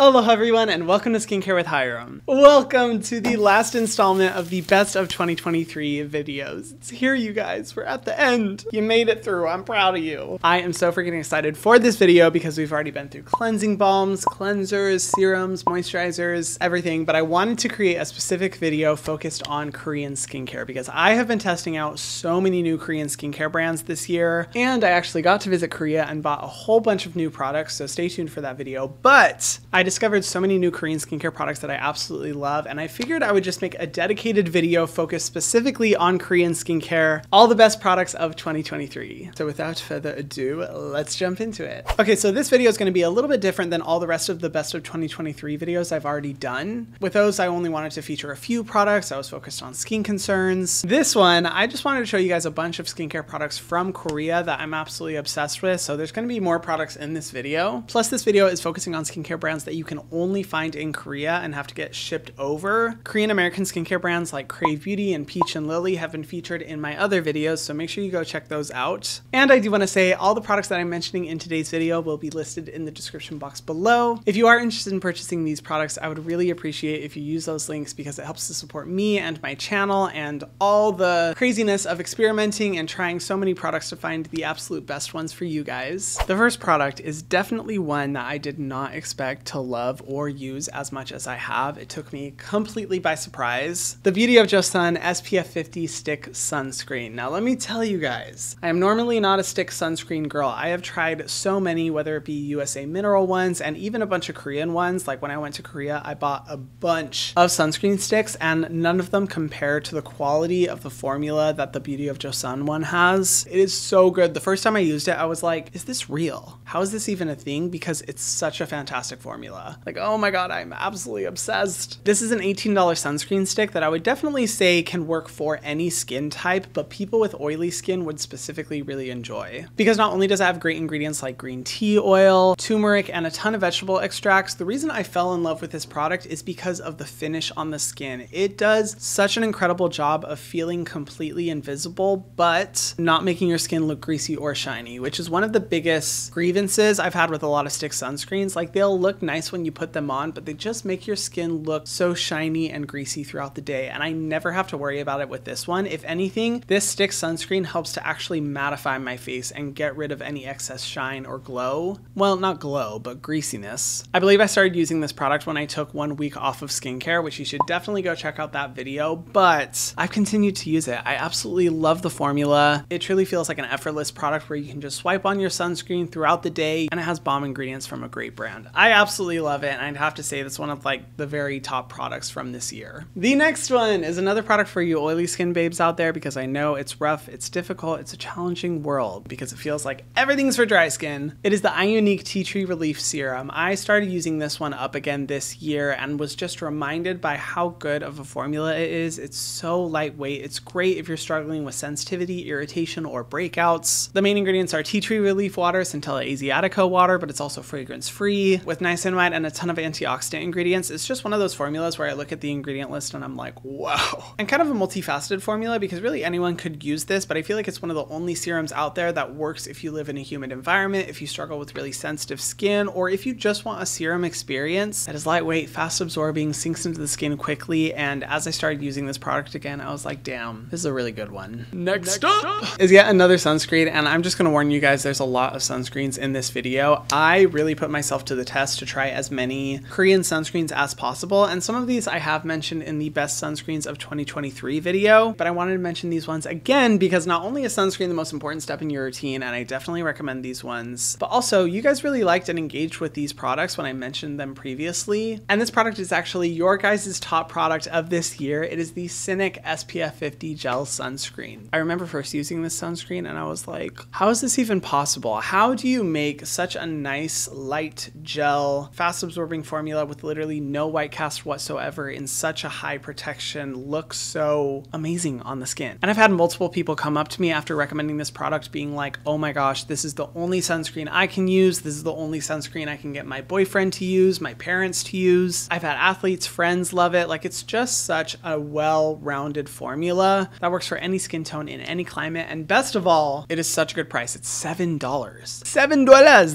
Aloha everyone and welcome to Skincare with Hyram. Welcome to the last installment of the best of 2023 videos. It's here you guys, we're at the end. You made it through, I'm proud of you. I am so freaking excited for this video because we've already been through cleansing balms, cleansers, serums, moisturizers, everything, but I wanted to create a specific video focused on Korean skincare because I have been testing out so many new Korean skincare brands this year and I actually got to visit Korea and bought a whole bunch of new products, so stay tuned for that video. But I discovered so many new Korean skincare products that I absolutely love, and I figured I would just make a dedicated video focused specifically on Korean skincare, all the best products of 2023. So without further ado, let's jump into it. Okay, so this video is going to be a little bit different than all the rest of the best of 2023 videos I've already done. With those, I only wanted to feature a few products. I was focused on skin concerns. This one, I just wanted to show you guys a bunch of skincare products from Korea that I'm absolutely obsessed with. So there's going to be more products in this video. Plus, this video is focusing on skincare brands that can only find in Korea and have to get shipped over. Korean American skincare brands like Krave Beauty and Peach and Lily have been featured in my other videos, so make sure you go check those out. And I do want to say all the products that I'm mentioning in today's video will be listed in the description box below. If you are interested in purchasing these products, I would really appreciate if you use those links because it helps to support me and my channel and all the craziness of experimenting and trying so many products to find the absolute best ones for you guys. The first product is definitely one that I did not expect to love or use as much as I have. It took me completely by surprise. The Beauty of Joseon SPF 50 Stick Sunscreen. Now let me tell you guys, I am normally not a stick sunscreen girl. I have tried so many, whether it be USA Mineral ones and even a bunch of Korean ones. Like when I went to Korea, I bought a bunch of sunscreen sticks and none of them compare to the quality of the formula that the Beauty of Joseon one has. It is so good. The first time I used it, I was like, is this real? How is this even a thing? Because it's such a fantastic formula. Like, oh my god, I'm absolutely obsessed. This is an $18 sunscreen stick that I would definitely say can work for any skin type, but people with oily skin would specifically really enjoy. Because not only does it have great ingredients like green tea oil, turmeric, and a ton of vegetable extracts, the reason I fell in love with this product is because of the finish on the skin. It does such an incredible job of feeling completely invisible, but not making your skin look greasy or shiny, which is one of the biggest grievances I've had with a lot of stick sunscreens. Like they'll look nice when you put them on, but they just make your skin look so shiny and greasy throughout the day. And I never have to worry about it with this one. If anything, this stick sunscreen helps to actually mattify my face and get rid of any excess shine or glow. Well, not glow, but greasiness. I believe I started using this product when I took one week off of skincare, which you should definitely go check out that video, but I've continued to use it. I absolutely love the formula. It truly feels like an effortless product where you can just swipe on your sunscreen throughout the day and it has bomb ingredients from a great brand. I absolutely love it and I'd have to say that's one of like the very top products from this year. The next one is another product for you oily skin babes out there because I know it's rough, it's difficult, it's a challenging world because it feels like everything's for dry skin. It is the iUNIK Tea Tree Relief Serum. I started using this one up again this year and was just reminded by how good of a formula it is. It's so lightweight. It's great if you're struggling with sensitivity, irritation, or breakouts. The main ingredients are tea tree relief water, Centella Asiatica water, but it's also fragrance free with niacinamide and a ton of antioxidant ingredients. It's just one of those formulas where I look at the ingredient list and I'm like, wow. And kind of a multifaceted formula because really anyone could use this, but I feel like it's one of the only serums out there that works if you live in a humid environment, if you struggle with really sensitive skin, or if you just want a serum experience that is lightweight, fast absorbing, sinks into the skin quickly. And as I started using this product again, I was like, damn, this is a really good one. Next, Next up, up is yet another sunscreen, and I'm just gonna warn you guys, there's a lot of sunscreens in this video. I really put myself to the test to try as many Korean sunscreens as possible, and some of these I have mentioned in the best sunscreens of 2023 video, but I wanted to mention these ones again because not only is sunscreen the most important step in your routine, and I definitely recommend these ones, but also you guys really liked and engaged with these products when I mentioned them previously, and this product is actually your guys' top product of this year. It is the SCINIC SPF 50 Gel Sunscreen. I remember first using this sunscreen and I was like, how is this even possible? How do you make such a nice, light gel, fast absorbing formula with literally no white cast whatsoever in such a high protection looks so amazing on the skin? And I've had multiple people come up to me after recommending this product being like, oh my gosh, this is the only sunscreen I can use. This is the only sunscreen I can get my boyfriend to use, my parents to use. I've had athletes, friends love it. Like it's just such a well rounded formula that works for any skin tone in any climate. And best of all, it is such a good price. It's $7. $7. dólares.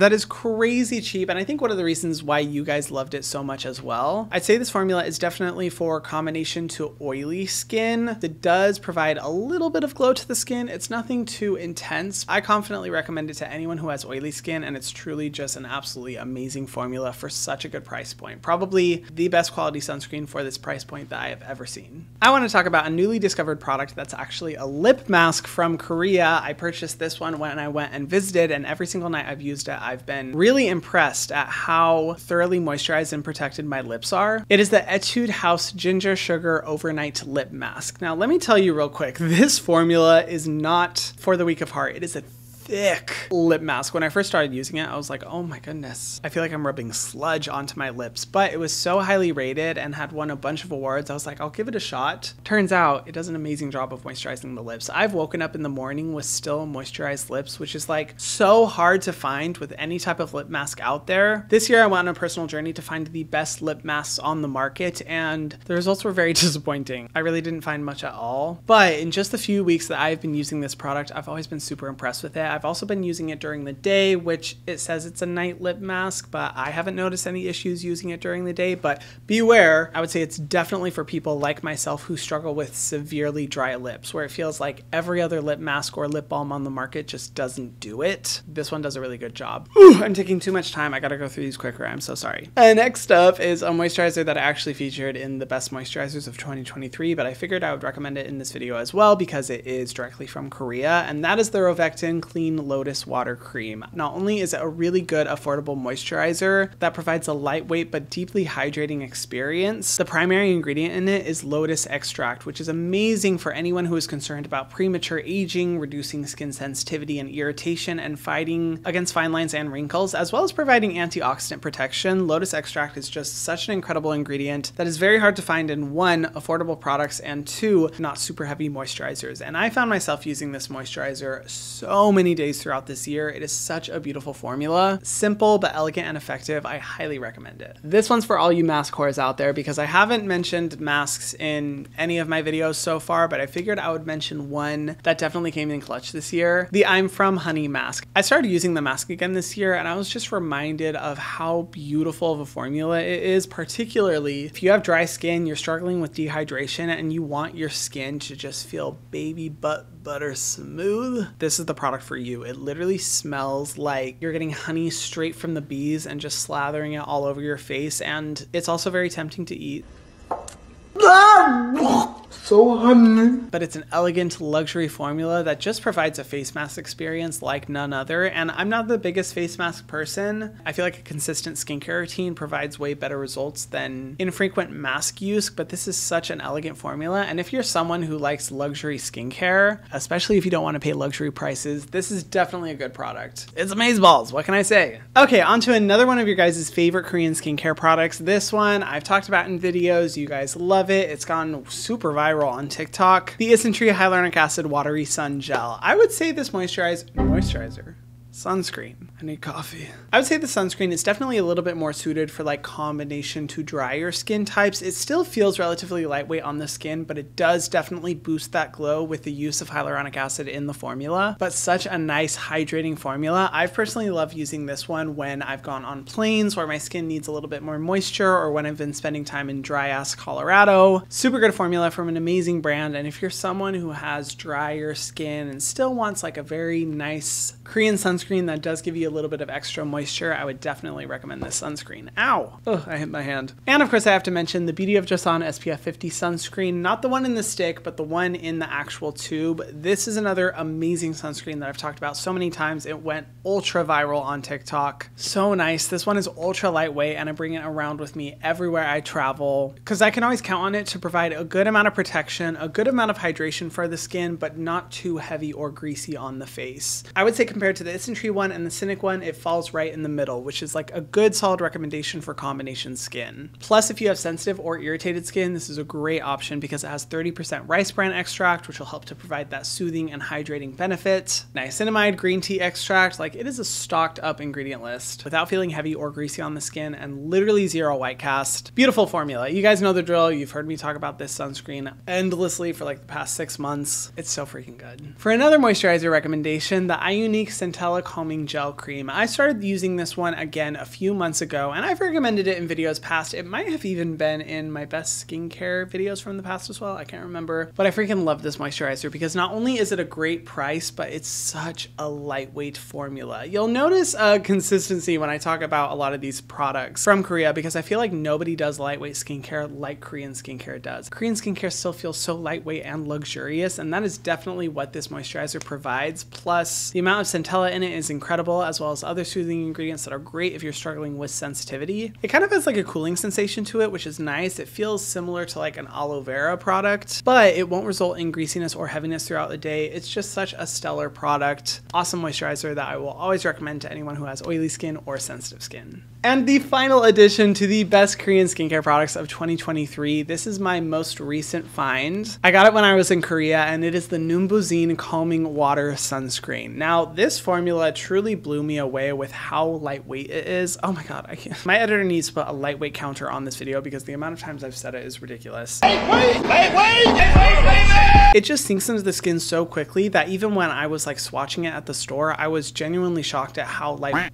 That is crazy cheap, and I think one of the reasons why you guys loved it so much as well. I'd say this formula is definitely for combination to oily skin. It does provide a little bit of glow to the skin. It's nothing too intense. I confidently recommend it to anyone who has oily skin, and it's truly just an absolutely amazing formula for such a good price point. Probably the best quality sunscreen for this price point that I have ever seen. I want to talk about a newly discovered product that's actually a lip mask from Korea. I purchased this one when I went and visited, and every single night I've used it, I've been really impressed at how thoroughly moisturized and protected my lips are. It is the Etude House Ginger Sugar Overnight Lip Mask. Now, let me tell you real quick this formula is not for the weak of heart. It is a thick lip mask. When I first started using it, I was like, oh my goodness. I feel like I'm rubbing sludge onto my lips, but it was so highly rated and had won a bunch of awards. I was like, I'll give it a shot. Turns out it does an amazing job of moisturizing the lips. I've woken up in the morning with still moisturized lips, which is like so hard to find with any type of lip mask out there. This year I went on a personal journey to find the best lip masks on the market and the results were very disappointing. I really didn't find much at all. But in just the few weeks that I've been using this product, I've always been super impressed with it. I've also been using it during the day, which it says it's a night lip mask, but I haven't noticed any issues using it during the day. But beware, I would say it's definitely for people like myself who struggle with severely dry lips, where it feels like every other lip mask or lip balm on the market just doesn't do it. This one does a really good job. Whew, I'm taking too much time. I gotta go through these quicker. I'm so sorry. And next up is a moisturizer that I actually featured in the best moisturizers of 2023, but I figured I would recommend it in this video as well because it is directly from Korea, and that is the Rovectin Clean Lotus Lotus Water Cream. Not only is it a really good, affordable moisturizer that provides a lightweight but deeply hydrating experience, the primary ingredient in it is lotus extract, which is amazing for anyone who is concerned about premature aging, reducing skin sensitivity and irritation, and fighting against fine lines and wrinkles, as well as providing antioxidant protection. Lotus extract is just such an incredible ingredient that is very hard to find in one, affordable products, and two, not super heavy moisturizers. And I found myself using this moisturizer so many days throughout throughout this year. It is such a beautiful formula. Simple but elegant and effective. I highly recommend it. This one's for all you mask whores out there because I haven't mentioned masks in any of my videos so far, but I figured I would mention one that definitely came in clutch this year. The I'm From Honey mask. I started using the mask again this year and I was just reminded of how beautiful of a formula it is, particularly if you have dry skin, you're struggling with dehydration and you want your skin to just feel baby butt butter smooth. This is the product for you. It literally smells like you're getting honey straight from the bees and just slathering it all over your face. And it's also very tempting to eat. So honey. But it's an elegant luxury formula that just provides a face mask experience like none other. And I'm not the biggest face mask person. I feel like a consistent skincare routine provides way better results than infrequent mask use, but this is such an elegant formula. And if you're someone who likes luxury skincare, especially if you don't want to pay luxury prices, this is definitely a good product. It's amazeballs, what can I say? Okay, on to another one of your guys' favorite Korean skincare products. This one I've talked about in videos. You guys love it. It's gone super viral on TikTok. The Isntree Hyaluronic Acid Watery Sun Gel. I would say this moisturize moisturizer sunscreen. I need coffee. I would say the sunscreen is definitely a little bit more suited for like combination to drier skin types. It still feels relatively lightweight on the skin, but it does definitely boost that glow with the use of hyaluronic acid in the formula. But such a nice hydrating formula. I've personally loved using this one when I've gone on planes where my skin needs a little bit more moisture or when I've been spending time in dry ass Colorado. Super good formula from an amazing brand. And if you're someone who has drier skin and still wants like a very nice Korean sunscreen that does give you a little bit of extra moisture, I would definitely recommend this sunscreen. Ow! Oh, I hit my hand. And of course, I have to mention the Beauty of Joseon SPF 50 sunscreen, not the one in the stick, but the one in the actual tube. This is another amazing sunscreen that I've talked about so many times. It went ultra viral on TikTok. So nice. This one is ultra lightweight and I bring it around with me everywhere I travel because I can always count on it to provide a good amount of protection, a good amount of hydration for the skin, but not too heavy or greasy on the face. I would say compared to the Isntree one and the SCINIC one, it falls right in the middle, which is like a good solid recommendation for combination skin. Plus, if you have sensitive or irritated skin, this is a great option because it has 30% rice bran extract, which will help to provide that soothing and hydrating benefit. Niacinamide green tea extract, like it is a stocked up ingredient list without feeling heavy or greasy on the skin and literally zero white cast. Beautiful formula. You guys know the drill. You've heard me talk about this sunscreen endlessly for like the past six months. It's so freaking good. For another moisturizer recommendation, the iUNIK Centella Calming Gel Cream cream. I started using this one again a few months ago and I've recommended it in videos past. It might have even been in my best skincare videos from the past as well. I can't remember. But I freaking love this moisturizer because not only is it a great price, but it's such a lightweight formula. You'll notice a consistency when I talk about a lot of these products from Korea because I feel like nobody does lightweight skincare like Korean skincare does. Korean skincare still feels so lightweight and luxurious, and that is definitely what this moisturizer provides. Plus, the amount of centella in it is incredible, as well as other soothing ingredients that are great if you're struggling with sensitivity. It kind of has like a cooling sensation to it, which is nice. It feels similar to like an aloe vera product, but it won't result in greasiness or heaviness throughout the day. It's just such a stellar product. Awesome moisturizer that I will always recommend to anyone who has oily skin or sensitive skin. And the final addition to the best Korean skincare products of 2023. This is my most recent find. I got it when I was in Korea and it is the Numbuzin Calming Water Sunscreen. Now, this formula truly blew me away with how lightweight it is. Oh my god, I can't. My editor needs to put a lightweight counter on this video because the amount of times I've said it is ridiculous. It just sinks into the skin so quickly that even when I was like swatching it at the store, I was genuinely shocked at how light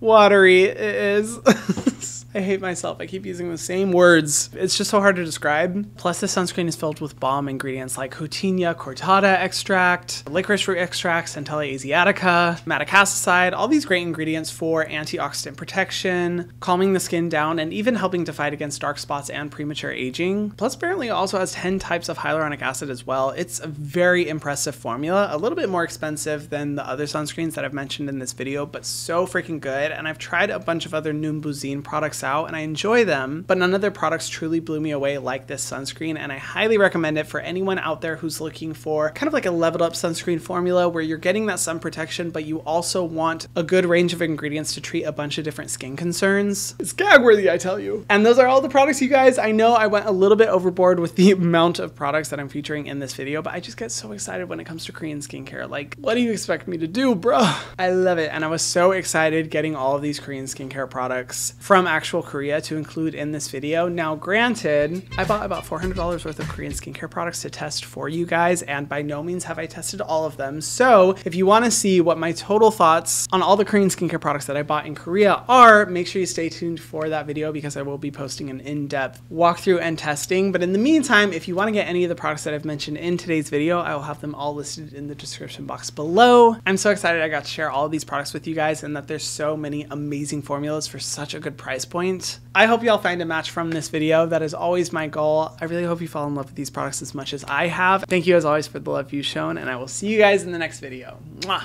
watery it is. I hate myself. I keep using the same words. It's just so hard to describe. Plus, the sunscreen is filled with bomb ingredients like Houttuynia cordata extract, licorice root extract, Centella asiatica, madecassoside, all these great ingredients for antioxidant protection, calming the skin down, and even helping to fight against dark spots and premature aging. Plus, apparently, it also has 10 types of hyaluronic acid as well. It's a very impressive formula, a little bit more expensive than the other sunscreens that I've mentioned in this video, but so freaking good. And I've tried a bunch of other Numbuzin products products out and I enjoy them, but none of their products truly blew me away like this sunscreen. And I highly recommend it for anyone out there who's looking for kind of like a leveled up sunscreen formula where you're getting that sun protection, but you also want a good range of ingredients to treat a bunch of different skin concerns. It's gag worthy, I tell you. And those are all the products, you guys. I know I went a little bit overboard with the amount of products that I'm featuring in this video, but I just get so excited when it comes to Korean skincare. Like, what do you expect me to do, bro? I love it. And I was so excited getting all of these Korean skincare products from actual actual Korea to include in this video. Now, granted, I bought about $400 worth of Korean skincare products to test for you guys, and by no means have I tested all of them. So if you want to see what my total thoughts on all the Korean skincare products that I bought in Korea are, make sure you stay tuned for that video because I will be posting an in-depth walkthrough and testing. But in the meantime, if you want to get any of the products that I've mentioned in today's video, I will have them all listed in the description box below. I'm so excited I got to share all of these products with you guys and that there's so many amazing formulas for such a good price point point. I hope y'all find a match from this video. That is always my goal. I really hope you fall in love with these products as much as I have. Thank you as always for the love you've shown, and I will see you guys in the next video. Mwah!